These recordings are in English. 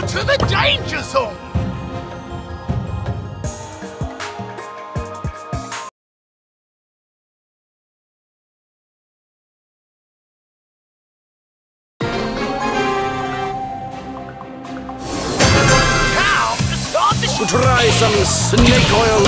you to the danger zone! Time to start the Try some snake oil extract.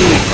you.